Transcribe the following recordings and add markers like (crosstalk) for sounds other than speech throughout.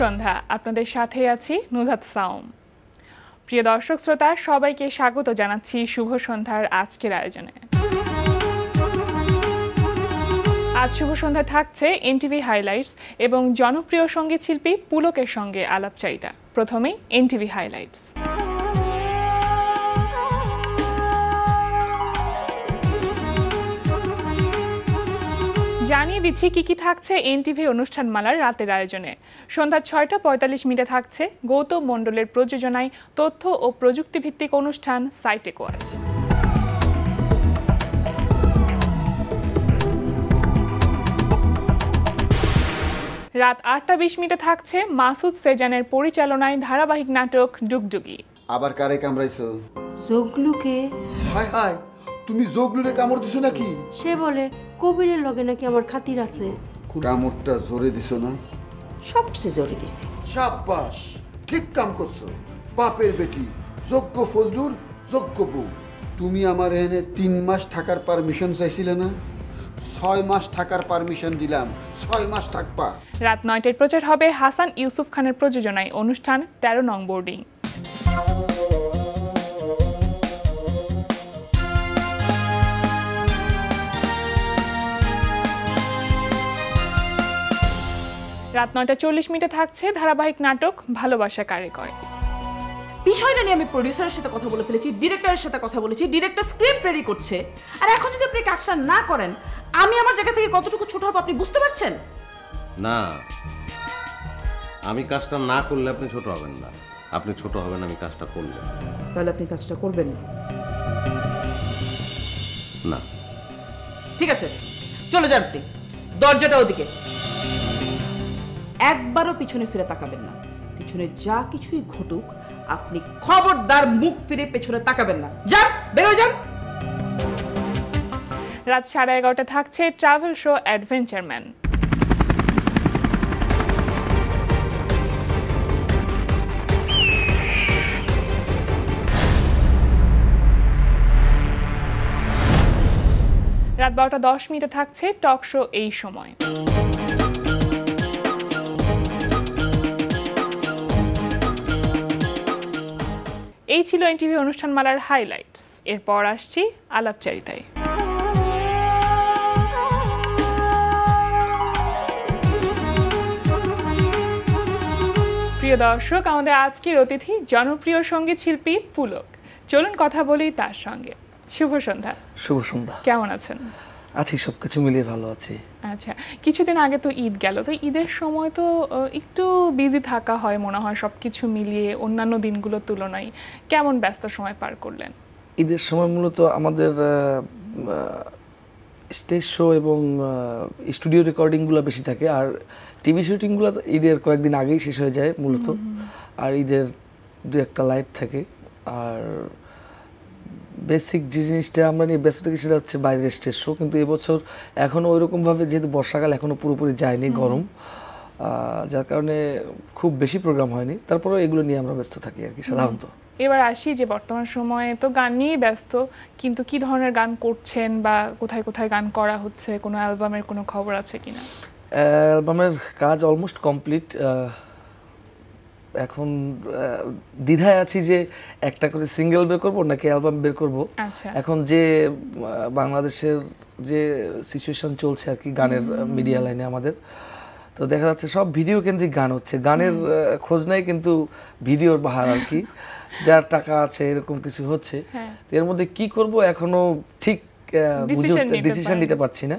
সন্ধ্যা, আপনাদের সাথে আছি নুজাত সাউম। প্রিয় দর্শক শ্রোতা, সবাইকে স্বাগত জানাচ্ছি শুভ সন্ধ্যার আজকের আয়োজনে। আজ শুভ সন্ধ্যা থাকছে এনটিভি হাইলাইটস এবং জনপ্রিয় সংগীত শিল্পী পুলকের সঙ্গে আলাপচারিতা। প্রথমেই এনটিভি হাইলাইটস। জানিয়ে দিচ্ছি কি কি থাকছে এনটিভি অনুষ্ঠানমালার রাতের আয়োজনে। সন্ধ্যা ছয়টা পঁয়তাল্লিশ মিনিটে থাকছে গৌতম মণ্ডলের প্রযোজনায় তথ্য ও প্রযুক্তি ভিত্তিক অনুষ্ঠান সাইটেক ওয়াচ রাত আটটা বিশ মিনিটে থাকছে মাসুদ সেজানের পরিচালনায় ধারাবাহিক নাটক ডুগডুগি। আবার কারে কামড়াইছো? জগলুকে। হায় হায় তুমি জগলুরে কামড় দিছো নাকি? সে বলে কবিরের লগে নাকি আমার খাতির আছে। কামড়টা জোরে দিছো না? সবচেয়ে জোরে দিছে। সাব্বাস ঠিক কাম করছ। বাপের বেটি যোগ্য ফজলুর যোগ্য বউ। তুমি আমার এখানে তিন মাস থাকার পারমিশন চাইছিলে না? ছয় মাস থাকার পারমিশন দিলাম ছয় মাস থাকবা। রাত নয়টায় প্রচার হবে হাসান ইউসুফ খানের প্রযোজনায় অনুষ্ঠান তেরো নং বোর্ডিং। রাত নয়টা চল্লিশ মিনিটে থাকছে ধারাবাহিক নাটক ভালোবাসা কারে কয় বিষয়টা নিয়ে আমি প্রডিউসারের সাথে কথা বলে ফেলেছি ডিরেক্টরের সাথে কথা বলেছি ডিরেক্টর স্ক্রিপ্ট রেডি করছে। আর এখন যদি আপনি কাজটা না করেন আমি আমার জায়গা থেকে কতটুকু ছোট হব আপনি বুঝতে পারছেন? না আমি কাজটা না করলে আপনি ছোট হবেন না। আপনি ছোট হবেন আমি কাজটা করলে তাহলে আপনি কাজটা করবেন না। না। ঠিক আছে চলে যান আপনি। দরজাটা ওদিকে। একবারও পিছনে ফিরে তাকাবেন না। পিছনে যা কিছুই ঘটুক, আপনি খবরদার মুখ ফিরে পেছনে তাকাবেন না। যান বেরো যান। রাত সাড়ে এগারোটা থাকছে ট্রাভেল শো অ্যাডভেঞ্চার ম্যান। রাত বারোটা দশ মিনিটে থাকছে টক শো এই সময়। এই ছিল এনটিভি অনুষ্ঠানমালার হাইলাইটস এরপর আসছি আলাপচারিতায়। প্রিয় দর্শক আমাদের আজকের অতিথি জনপ্রিয় সংগীত শিল্পী পুলক। চলুন কথা বলি তার সঙ্গে। শুভ সন্ধ্যা। শুভ সন্ধ্যা। কেমন আছেন? আছি সবকিছু মিলিয়ে ভালো আছি। আচ্ছা কিছুদিন আগে তো ঈদ গেল তো ঈদের সময় তো একটু বিজি থাকা হয় মনে হয় সবকিছু মিলিয়ে অন্যান্য দিনগুলোর তুলনায়। কেমন ব্যস্ত সময় পার করলেন? ঈদের সময় মূলত আমাদের স্টেজ শো এবং স্টুডিও রেকর্ডিংগুলো বেশি থাকে। আর টিভি শুটিংগুলো ঈদের কয়েকদিন আগেই শেষ হয়ে যায় মূলত। আর ঈদের দু একটা লাইভ থাকে। আর বেসিক যে জিনিসটা আমরা নিয়ে ব্যস্ত থাকি সেটা হচ্ছে বাইরের স্টেজ শো। কিন্তু এবছর এখনও ওইরকমভাবে যেহেতু বর্ষাকাল এখনও পুরোপুরি যায়নি গরম। যার কারণে খুব বেশি প্রোগ্রাম হয়নি। তারপরেও এগুলো নিয়ে আমরা ব্যস্ত থাকি আর কি সাধারণত। এবার আসি যে বর্তমান সময়ে তো গান নিয়েই ব্যস্ত কিন্তু কি ধরনের গান করছেন বা কোথায় কোথায় গান করা হচ্ছে? কোনো অ্যালবামের কোনো খবর আছে কিনা? অ্যালবামের কাজ অলমোস্ট কমপ্লিট। এখন দ্বিধায় আছি যে একটা করে সিঙ্গেল বের করব নাকি অ্যালবাম বের করব। আচ্ছা। এখন যে বাংলাদেশের যে সিচুয়েশন চলছে আর কি গানের মিডিয়া লাইনে আমাদের তো দেখা যাচ্ছে সব ভিডিও কেন্দ্রিক গান হচ্ছে। গানের খোঁজ নাই কিন্তু ভিডিওর বাহার আর কি। (laughs) যার টাকা আছে এরকম কিছু হচ্ছে। হ্যাঁ। এর মধ্যে কি করব এখনও ঠিক বুঝে ডিসিশন। নিতে পারছি না।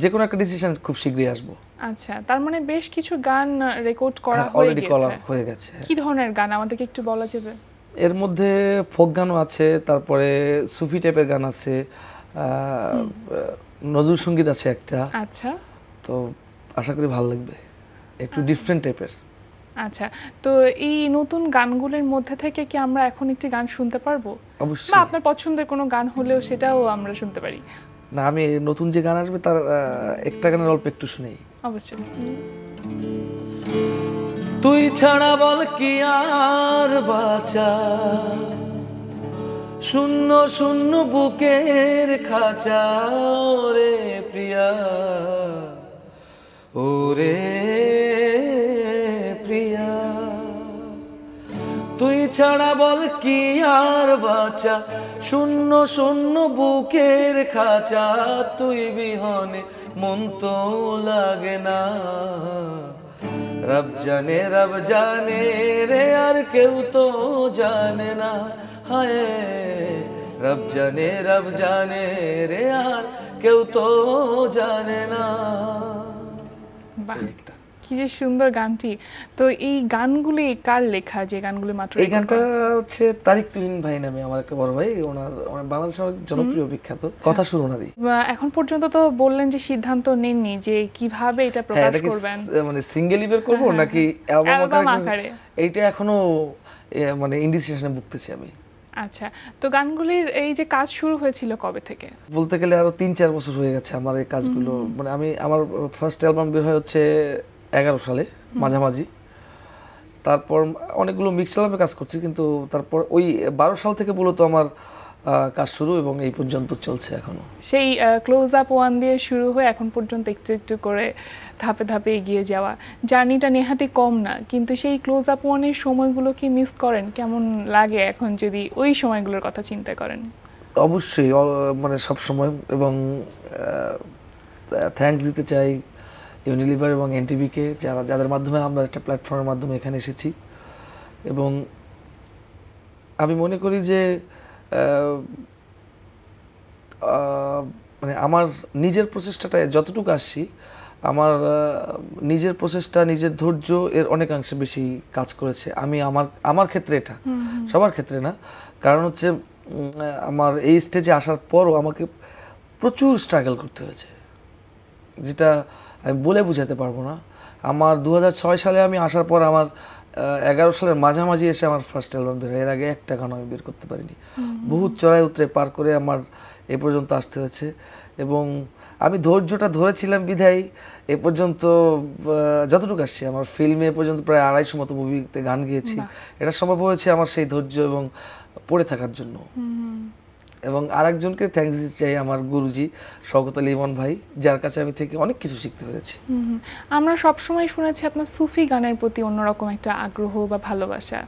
যে কোনো একটা ডিসিশন খুব শীঘ্রই আসব। আচ্ছা তার মানে বেশ কিছু গান রেকর্ড করা হয়ে অলরেডি করা গেছে হয়ে গেছে। হ্যাঁ। কি ধরনের গান? আমাদেরকে একটু বলা যাবে? এর মধ্যে ফোক গানও আছে তারপরে সুফি টাইপের গান আছে নজরুল সংগীত আছে একটা। আচ্ছা। তো আশা করি ভালো লাগবে একটু ডিফারেন্ট টাইপের আচ্ছা তো এই নতুন গানগুলোর মধ্যে থেকে কি আমরা এখন একটি গান শুনতে পারব? অবশ্যই। আপনার পছন্দের কোনো গান হলেও সেটাও আমরা শুনতে পারি। না আমি নতুন যে গান আসবে তার একটা গানের অল্প একটু শুনেই অবশ্যই। তুই ছাড়া বল কি আর বাঁচা? শূন্য শূন্য বুকের খাঁচা রে প্রিয়া। ওরে ছাড়া বল কি আর বাঁচা? শূন্য শূন্য বুকের খাঁচা। তুই বিহনে মন তো লাগে না। রব জানে রব জানে রে, আর কেউ তো জানে না। হায়, রব জানে রব জানে রে, আর কেউ তো জানে না। কি যে সুন্দর গানটি। তো এই গানগুলি কার লেখা যে গানগুলি মাত্র এই গানটা হচ্ছে? তারিক তুহিন ভাই নামে আমার একটা বড় ভাই ওনার বাংলাদেশের জনপ্রিয় বিখ্যাত কথা শুরু ওনারই এখন পর্যন্ত তো বললেন যে সিদ্ধান্ত নেননি যে কীভাবে এটা হ্যাঁ প্রকাশ করবেন। মানে সিঙ্গেল ইভের করব হ্যাঁ, নাকি হ্যাঁ। অ্যালবাম আকারে? আকারে। এইটা এখনও মানে ইন্ডিসিশনে ভুগতেছি আমি। আচ্ছা তো গানগুলির এই যে কাজ শুরু হয়েছিল কবে থেকে? বলতে গেলে আরও তিন চার বছর হয়ে গেছে আমার এই কাজগুলো। মানে আমি আমার ফার্স্ট অ্যালবাম বের হয় হচ্ছে এগারো সালে মাঝামাঝি। তারপর অনেকগুলো মিক্স অ্যালবামে কাজ করছি কিন্তু তারপর ওই বারো সাল থেকে মূলত আমার কাজ শুরু এবং এই পর্যন্ত চলছে এখনও। সেই ক্লোজ আপ ওয়ান দিয়ে শুরু হয়ে এখন পর্যন্ত একটু একটু করে ধাপে ধাপে এগিয়ে যাওয়া। জার্নিটা নেহাতি কম না কিন্তু সেই ক্লোজ আপ ওয়ানের সময়গুলো কি মিস করেন? কেমন লাগে এখন যদি ওই সময়গুলোর কথা চিন্তা করেন? অবশ্যই মানে সব সময় এবং থ্যাঙ্কস দিতে চাই ইউনিলিভার এবং এনটিভিকে যারা যাদের মাধ্যমে আমরা একটা প্ল্যাটফর্মের মাধ্যমে এখানে এসেছি। এবং আমি মনে করি যে মানে আমার নিজের প্রচেষ্টাটা যতটুকু আসছি আমার নিজের প্রচেষ্টা নিজের ধৈর্য এর অনেকাংশে বেশি কাজ করেছে। আমি আমার আমার ক্ষেত্রে এটা। সবার ক্ষেত্রে না। কারণ হচ্ছে আমার এই স্টেজে আসার পরও আমাকে প্রচুর স্ট্রাগল করতে হয়েছে। যেটা আমি বলে বোঝাতে পারব না। আমার দু হাজার ছয় সালে আমি আসার পর আমার এগারো সালের মাঝামাঝি এসে আমার ফার্স্ট অ্যালবাম বের হয়। এর আগে একটা গান আমি বের করতে পারিনি। বহুত চড়াই উতরে পার করে আমার এ পর্যন্ত আসতে হয়েছে। এবং আমি ধৈর্যটা ধরেছিলাম বিধায় এ পর্যন্ত যতটুকু আসছি। আমার ফিল্মে এ পর্যন্ত প্রায় আড়াইশো মতো মুভিতে গান গিয়েছি। এটা সম্ভব হয়েছে আমার সেই ধৈর্য এবং পড়ে থাকার জন্য। এবং আরেকজনকে থ্যাঙ্কস দিতে চাই আমার গুরুজি শওকত আলী ইমন ভাই যার কাছে আমি থেকে অনেক কিছু শিখতে পেরেছি। আমরা সবসময় শুনেছি আপনার সুফি গানের প্রতি অন্যরকম একটা আগ্রহ বা ভালোবাসা।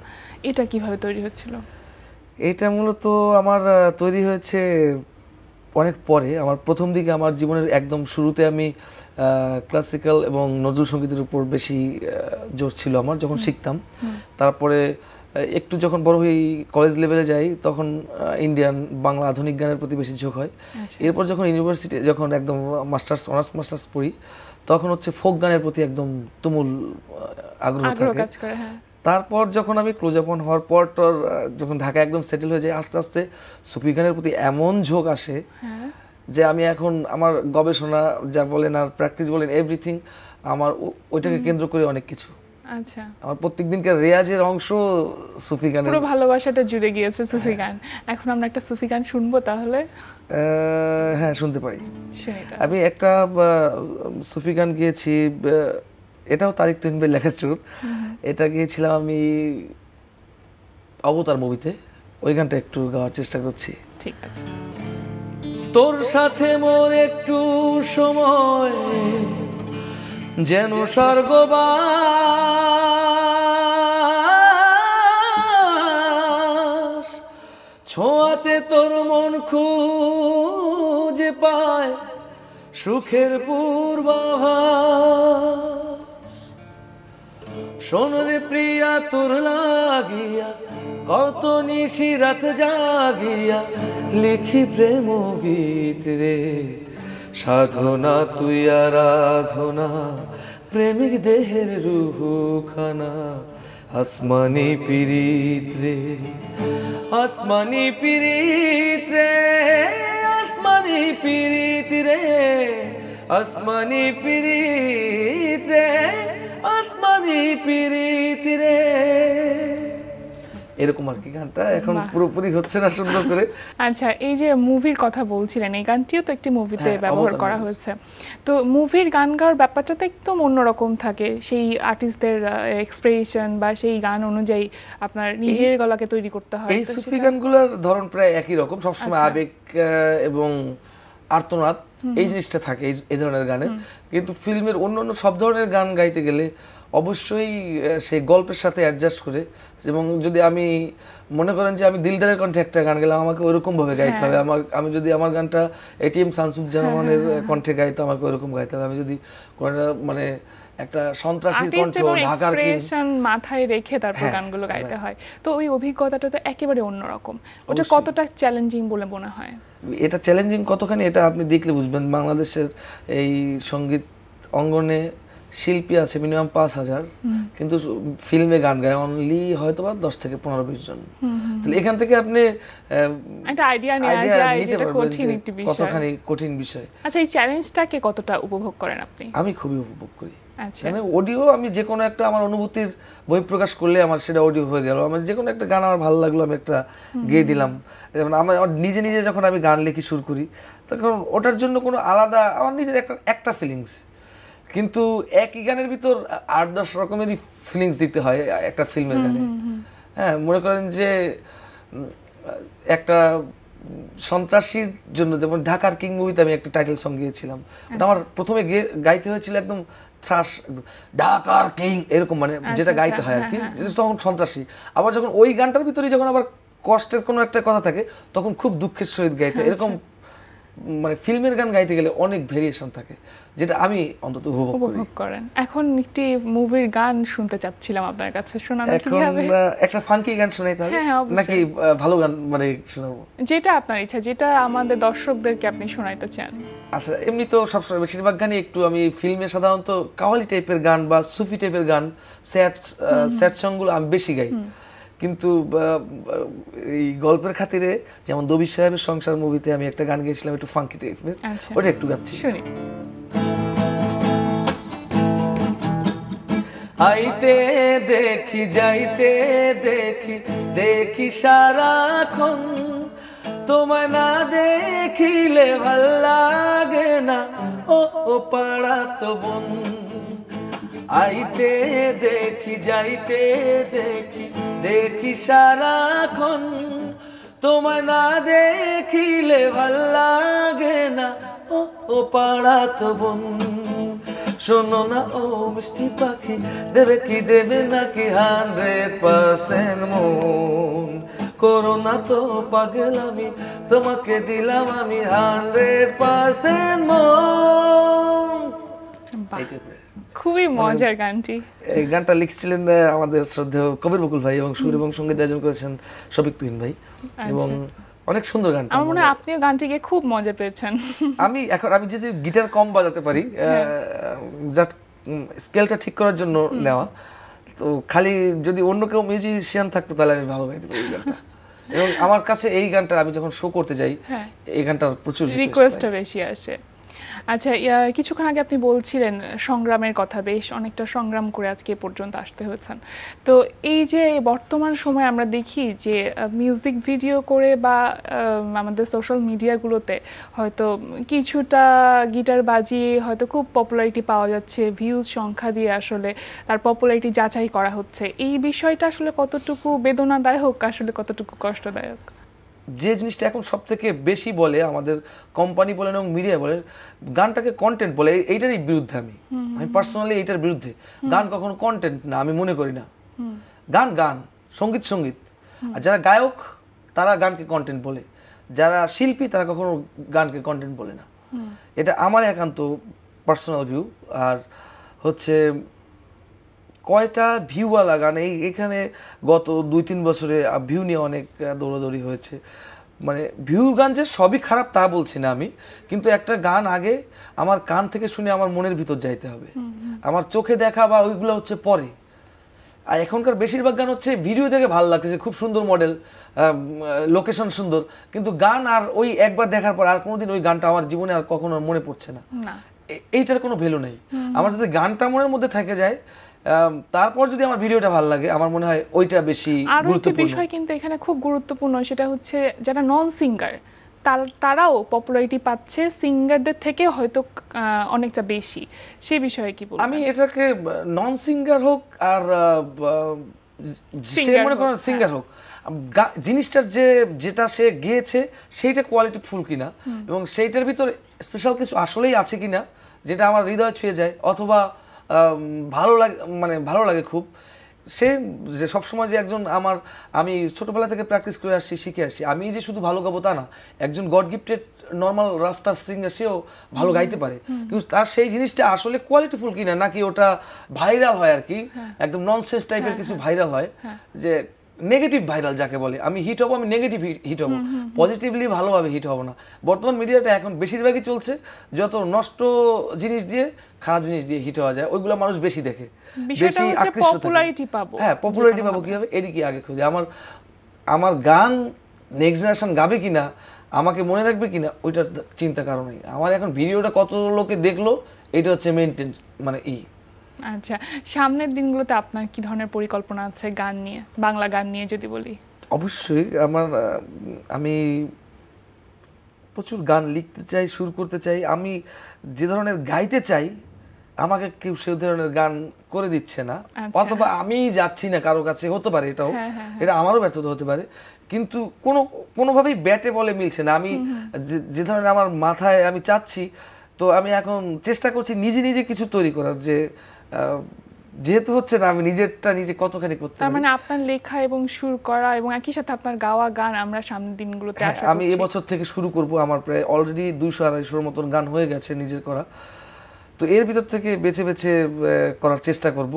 এটা কীভাবে তৈরি হচ্ছিল? এটা মূলত আমার তৈরি হয়েছে অনেক পরে। আমার প্রথম দিকে আমার জীবনের একদম শুরুতে আমি ক্লাসিক্যাল এবং নজরুল সঙ্গীতের উপর বেশি জোর ছিল আমার যখন শিখতাম। তারপরে একটু যখন বড় হই কলেজ লেভেলে যাই তখন ইন্ডিয়ান বাংলা আধুনিক গানের প্রতি বেশি ঝোঁক হয়। এরপর যখন ইউনিভার্সিটি যখন একদম মাস্টার্স অনার্স মাস্টার্স পড়ি তখন হচ্ছে ফোক গানের প্রতি একদম তুমুল আগ্রহ থাকে। হ্যাঁ। তারপর যখন আমি ক্লোজ আপন হওয়ার পর তোর যখন ঢাকা একদম সেটেল হয়ে যায় আস্তে আস্তে সুফি গানের প্রতি এমন ঝোঁক আসে হ্যাঁ। যে আমি এখন আমার গবেষণা যা বলেন আর প্র্যাকটিস বলেন এভরিথিং আমার ওইটাকে কেন্দ্র করে অনেক কিছু। আচ্ছা। আমার প্রত্যেক দিনকার রেয়াজের অংশ সুফি গানের পুরো ভালোবাসাটা জুড়ে গিয়েছে সুফি গান। এখন আমরা একটা সুফি গান শুনব তাহলে? হ্যাঁ শুনতে পারি। আমি একটা সুফি গান গিয়েছি এটাও তারিক তুহিন ভাই লেখা চুর এটা গিয়েছিলাম আমি অবতার মুভিতে। ওই গানটা একটু গাওয়ার চেষ্টা করছি। ঠিক আছে। তোর সাথে মোর একটু সময়। যেন স্বর্গবাস। ছোঁয়াতে তোর মন খুঁজে পায় সুখের পূর্বাভাস। প্রিয়া, তোর লাগিয়া কত নিশি রাত জাগিয়া, লিখি প্রেম গীত রে। সাধনা, তুই আরাধনা, প্রেমিক দেহের রুহু খানা আসমানি পিরিত রে, আসমানি পিরিত রে, আসমানি পিরিত রে, আসমানি পিরিত রে, আসমানি পিরিত রে। এরকম আর কি গানটা। এখন পুরোপুরি হচ্ছে না সুন্দর করে। আচ্ছা এই যে মুভির কথা বলছিলেন এই গানটিও তো একটি মুভিতে হ্যাঁ, ব্যবহার করা হয়েছে। তো মুভির গান গাওয়ার ব্যাপারটা তো একদম অন্যরকম থাকে। সেই আর্টিস্টদের এক্সপ্রেশন বা সেই গান অনুযায়ী আপনার নিজের গলাকে তৈরি করতে হয়। এই সুফি গানগুলোর ধরন প্রায় একই রকম। সবসময় আচ্ছা। আবেগ এবং আর্তনাদ এই জিনিসটা থাকে এই ধরনের গানে। কিন্তু ফিল্মের অন্য অন্য সব ধরনের গান গাইতে গেলে অবশ্যই সেই গল্পের সাথে অ্যাডজাস্ট করে এবং যদি আমি মনে করেন যে আমি দিলদারের কণ্ঠে একটা গান গেলাম আমাকে ওরকম ভাবে গাইতে হবে। আমার আমি যদি আমার গানটা এটিএম শামসুজ্জামানের কণ্ঠে গাইতো আমাকে ওরকম গাইতে হবে। আমি যদি মানে একটা আর্টিস্ট কণ্ঠ ঢাকার মাথায় রেখে তারপর হ্যাঁ, গানগুলো গাইতে হয়। তো ওই অভিজ্ঞতাটা তো একেবারে অন্যরকম। ওটা কতটা চ্যালেঞ্জিং বলে মনে হয়? এটা চ্যালেঞ্জিং কতখানি এটা আপনি দেখলে বুঝবেন। বাংলাদেশের এই সংগীত অঙ্গনে শিল্পী আছে মিনিমাম পাঁচ হাজার। কিন্তু ফিল্মে গান গায় অনলি হয়তো বা দশ থেকে পনেরো বিশ জন। তাহলে এখান থেকে আপনি একটা আইডিয়া নিতে পারবেন কতখানি কঠিন বিষয়। আচ্ছা এই চ্যালেঞ্জটাকে কতটা উপভোগ করেন আপনি? আমি খুবই উপভোগ করি। আচ্ছা। মানে অডিও আমি যে কোনো একটা আমার অনুভূতির বই প্রকাশ করলে আমার সেটা অডিও হয়ে গেল। আমার যে কোনো একটা গান আমার ভালো লাগল আমি একটা গেয়ে দিলাম। যেমন আমার আমার নিজে নিজে যখন আমি গান লিখি শুরু করি তখন ওটার জন্য কোনো আলাদা আমার নিজের একটা একটা ফিলিংস কিন্তু একই গানের ভিতর আট দশ রকমেরই ফিলিংস দিতে হয় একটা ফিল্মের গানে। হ্যাঁ মনে করেন যে একটা সন্ত্রাসীর জন্য যেমন ঢাকার কিং মুভিতে আমি একটা টাইটেল সং গিয়েছিলাম। আমার প্রথমে গাইতে হয়েছিল একদম থ্রাস ঢাকার কিং এরকম মানে যেটা আচ্ছা, গাইতে হয় আর কি যেটা তখন সন্ত্রাসী। আবার যখন ওই গানটার ভিতরে যখন আবার কষ্টের কোনো একটা কথা থাকে তখন খুব দুঃখের সহিত গাইতে এরকম মানে ফিল্মের গান গাইতে গেলে অনেক ভেরিয়েশন থাকে যেটা আমি অন্তত উপভোগ করি। করেন। এখন একটি মুভির গান শুনতে চাচ্ছিলাম আপনার কাছে শোনানো কি এখন একটা ফাঙ্কি গান শোনাই তাহলে? হ্যাঁ, হ্যাঁ। নাকি ভালো গান মানে শোনাবো? যেটা আপনার ইচ্ছা যেটা আমাদের দর্শকদেরকে আপনি শোনাইতে চান। আচ্ছা এমনি তো সবসময় বেশিরভাগ গানই একটু আমি ফিল্মে সাধারণত কাওয়ালি টাইপের গান বা সুফি টাইপের গান স্যাড স্যাড সংগুলো আমি বেশি গাই। কিন্তু এই গল্পের খাতিরে যেমন দবির সাহেবের সংসার মুভিতে আমি একটা গান গেয়েছিলাম একটু ফাঙ্কি টাইপের আচ্ছা। ওটা একটু গাচ্ছি। শুনি। আইতে দেখি যাইতে দেখি দেখি সারাক্ষণ। তোমায় না দেখিলে ভালো লাগে না ও ও পাড়া তো বোন। আইতে দেখি যাইতে দেখি দেখি সারাক্ষণ তোমায় না দেখিলে ভালো লাগে না। ও ও পাড়া তো বোন শোনো না ও মিষ্টি পাখি দেবে কি দেবে নাকি হান্ড্রেড পার্সেন্ট মন করো না তো পাগল আমি তোমাকে দিলাম আমি হান্ড্রেড পার্সেন্ট মন খুবই মজার গানটি। এই গানটা লিখছিলেন আমাদের শ্রদ্ধেয় কবির বকুল ভাই এবং সুর এবং সংগীত আয়োজন করেছেন শফিক তুহিন ভাই। এবং অনেক সুন্দর গানটা। আমার মনে হয় আপনিও গানটিকে খুব মজা পেয়েছেন। (laughs) আমি এখন আমি যদি গিটার কম বাজাতে পারি জাস্ট স্কেলটা ঠিক করার জন্য নেওয়া। তো খালি যদি অন্য কেউ মিউজিশিয়ান থাকতো তাহলে আমি ভালো গাইতে পারি গানটা। (laughs) এবং আমার কাছে এই গানটা আমি যখন শো করতে যাই হ্যাঁ। এই গানটার প্রচুর রিকোয়েস্টটা বেশি আসে। আচ্ছা কিছুক্ষণ আগে আপনি বলছিলেন সংগ্রামের কথা, বেশ অনেকটা সংগ্রাম করে আজকে পর্যন্ত আসতে হয়েছেন। তো এই যে বর্তমান সময়ে আমরা দেখি যে মিউজিক ভিডিও করে বা আমাদের সোশ্যাল মিডিয়াগুলোতে হয়তো কিছুটা গিটার বাজিয়ে হয়তো খুব পপুলারিটি পাওয়া যাচ্ছে ভিউজ সংখ্যা দিয়ে আসলে তার পপুলারিটি যাচাই করা হচ্ছে। এই বিষয়টা আসলে কতটুকু বেদনাদায়ক, আসলে কতটুকু কষ্টদায়ক? যে জিনিসটা এখন সব থেকে বেশি বলে আমাদের কোম্পানি বলেন এবং মিডিয়া বলেন গানটাকে কন্টেন্ট বলে এইটারই বিরুদ্ধে আমি। আমি পার্সোনালি এইটার বিরুদ্ধে। গান কখনো কন্টেন্ট না আমি মনে করি না। গান গান সংগীত সংগীত। আর যারা গায়ক তারা গানকে কন্টেন্ট বলে। যারা শিল্পী তারা কখনো গানকে কন্টেন্ট বলে না। এটা আমার একান্ত পার্সোনাল ভিউ আর হচ্ছে কয়টা ভিউওয়ালা গান এই এখানে গত দুই তিন বছরে ভিউ নিয়ে অনেক দৌড়াদৌড়ি হয়েছে। মানে ভিউ গান যে সবই খারাপ তা বলছি না আমি কিন্তু একটা গান আগে আমার কান থেকে শুনে আমার মনের ভিতর যাইতে হবে। আমার চোখে দেখা বা ওইগুলো হচ্ছে পরে। আর এখনকার বেশিরভাগ গান হচ্ছে ভিডিও দেখে ভালো লাগতেছে খুব সুন্দর মডেল লোকেশন সুন্দর। কিন্তু গান আর ওই একবার দেখার পর আর কোনোদিন ওই গানটা আমার জীবনে আর কখনো মনে পড়ছে না। এইটার কোনো ভ্যালু নেই। আমার যদি গানটা মনের মধ্যে থেকে যায় তারপর যদি আমার ভিডিওটা ভালো লাগে আমার মনে হয় ওইটা বেশি গুরুত্বপূর্ণ। বিষয় কিন্তু এখানে খুব গুরুত্বপূর্ণ সেটা হচ্ছে যারা নন সিঙ্গার তারাও পপুলারিটি পাচ্ছে সিঙ্গারদের থেকে হয়তো অনেকটা বেশি। সে বিষয়ে কি বলবেন? আমি এটাকে নন সিঙ্গার হোক আর সে মনে করেন সিঙ্গার হোক গা- জিনিসটার যে যেটা সে গিয়েছে সেইটা কোয়ালিটি ফুল কিনা এবং সেইটার ভিতরে স্পেশাল কিছু আসলেই আছে কিনা যেটা আমার হৃদয় ছুঁয়ে যায় অথবা ভালো লাগে মানে ভালো লাগে খুব। সে যে সবসময় যে একজন আমার আমি ছোটোবেলা থেকে প্র্যাকটিস করে আসছি শিখে আসছি। আমি যে শুধু ভালো গাবো তা না একজন গড গিফটেড নর্মাল রাস্তার সিঙ্গার সেও ভালো গাইতে পারে। কিন্তু তার সেই জিনিসটা আসলে কোয়ালিটিফুল কিনা নাকি ওটা ভাইরাল হয় আর কি? একদম ননসেন্স টাইপের কিছু ভাইরাল হয়। যে নেগেটিভ ভাইরাল যাকে বলে আমি হিট হব আমি নেগেটিভ হিট হব। পজিটিভলি ভালোভাবে হিট হব না। বর্তমান মিডিয়াটা এখন বেশিরভাগই চলছে যত নষ্ট জিনিস দিয়ে খারাপ জিনিস দিয়ে হিট হওয়া যায় ওইগুলো মানুষ বেশি দেখে। বেশি আকৃষ্ট। পাবো। হ্যাঁ পপুলারিটি পাবো কীভাবে? এদিকে আগে খুঁজে। আমার আমার গান নেক্সট জেনারেশন গাবে কিনা আমাকে মনে রাখবে কিনা ওইটার চিন্তা কারণেই। আমার এখন ভিডিওটা কত লোকে দেখল এটা হচ্ছে মেনটেন মানে ই। আচ্ছা সামনের দিনগুলোতে আপনার কি ধরনের পরিকল্পনা আছে গান নিয়ে বাংলা গান নিয়ে যদি বলি? অবশ্যই আমার আমি প্রচুর গান লিখতে চাই সুর করতে চাই। আমি যে ধরনের গাইতে চাই আমাকে কেউ সে ধরনের গান করে দিচ্ছে না। আচ্ছা। অথবা আমি যাচ্ছি না কারও কাছে হতে পারে এটাও। হ্যাঁ, হ্যাঁ, এটা আমারও ব্যর্থতা হতে পারে। কিন্তু কোনো কোনোভাবেই ব্যাটে বলে মিলছে না। আমি যে- ধরনের আমার মাথায় আমি চাচ্ছি তো আমি এখন চেষ্টা করছি নিজে নিজে কিছু তৈরি করার যে যেহেতু হচ্ছে না আমি নিজেরটা নিজে কতখানি করতে তার মানে আপনার লেখা এবং সুর করা এবং একই সাথে আপনার গাওয়া গান আমরা সামনের দিনগুলোতে হ্যাঁ, আশা আমি এবছর থেকে শুরু করব আমার প্রায় অলরেডি দুইশো আড়াইশোর মতন গান হয়ে গেছে নিজের করা। তো এর ভিতর থেকে বেছে বেছে করার চেষ্টা করব।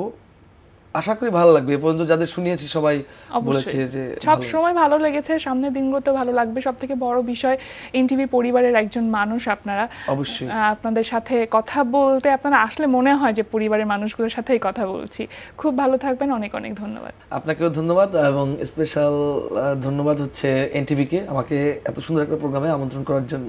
আশা করি ভালো লাগবে। এ পর্যন্ত যাদের শুনিয়েছি সবাই বলেছে যে সব সময় ভালো লেগেছে সামনের দিনগুলোতে ভালো লাগবে। সব থেকে বড় বিষয় এনটিভি পরিবারের একজন মানুষ আপনারা। অবশ্যই। আপনাদের সাথে কথা বলতে আপনারা আসলে মনে হয় যে পরিবারের মানুষগুলোর সাথেই কথা বলছি। খুব ভালো থাকবেন অনেক অনেক ধন্যবাদ। আপনাকেও ধন্যবাদ এবং স্পেশাল ধন্যবাদ হচ্ছে এনটিভিকে আমাকে এত সুন্দর একটা প্রোগ্রামে আমন্ত্রণ করার জন্য।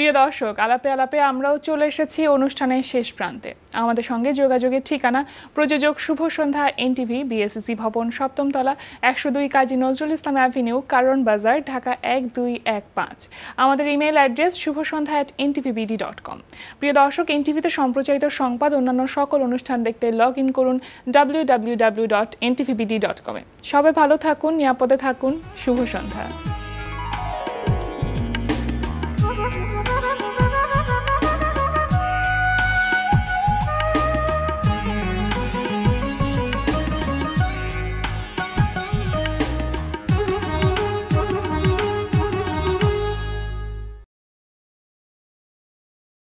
প্রিয় দর্শক, আলাপে আলাপে আমরাও চলে এসেছি অনুষ্ঠানের শেষ প্রান্তে। আমাদের সঙ্গে যোগাযোগের ঠিকানা, প্রযোজক শুভ সন্ধ্যা, এনটিভি বিএসসি ভবন, সপ্তমতলা, একশো দুই কাজী নজরুল ইসলাম অ্যাভিনিউ, কারণ বাজার, ঢাকা এক দুই এক পাঁচ। আমাদের ইমেল অ্যাড্রেস শুভ সন্ধ্যা অ্যাট এনটিভিবিডি ডট কম প্রিয় দর্শক এনটিভিতে সম্প্রচারিত সংবাদ, অন্যান্য সকল অনুষ্ঠান দেখতে লগ ইন করুন W W W dot NTVBD dot কমে সবাই ভালো থাকুন, নিরাপদে থাকুন। শুভ সন্ধ্যা।